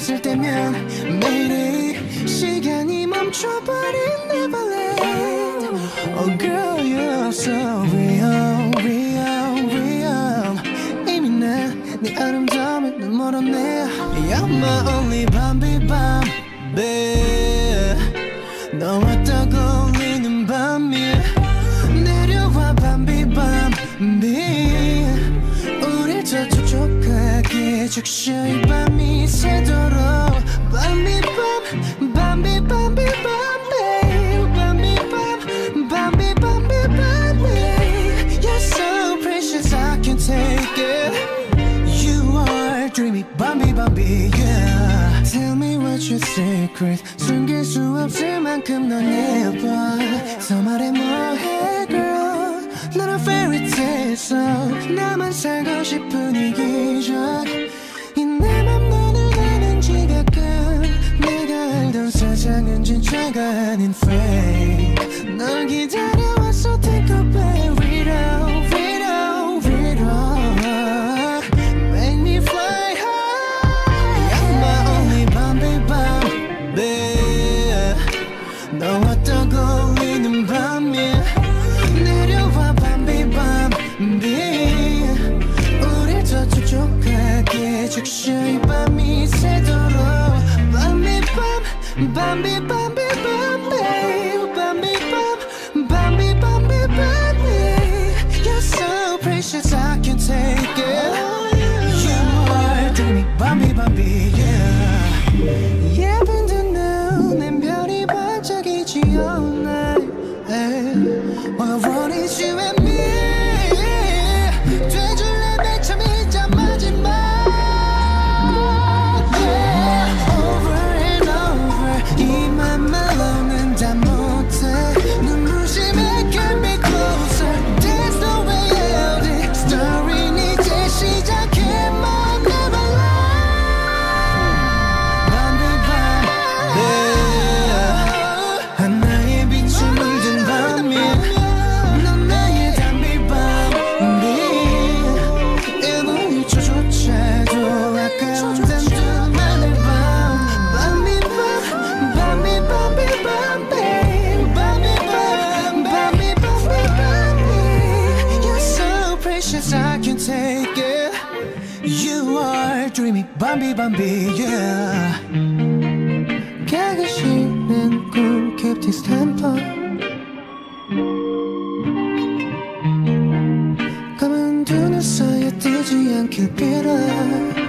있을 때면 매일이 시간이 멈춰버린 Neverland Oh girl you're so real real real 이미 난네 아름다움에 눈 멀었네 You're my only 적셔 이 밤이 새도록 밤비 밤 밤비 밤비 밤비 밤비 밤 밤비 밤비 밤비 You're so precious I can't take it You are dreamy 밤비 밤비 yeah Tell me what your secret 숨길 수 없을 만큼 넌 예뻐 더 말해 뭐해 girl 넌 a fairy tale so 나만 살고 싶은 세상은 진짜가 아닌 fake 널 기다려왔어 take a back out read out make me fly high You're my only 밤비 밤비 너와 딱 어울리는 밤이 내려와 밤비 밤비 우릴 더 촉촉하게 이 밤이 새도록 Bambi, Bambi. Are dreamy 밤비 밤비 yeah. 가기 싫은 꿈 캡틴 스탬퍼 두눈 사이에 뜨지 않길 빌어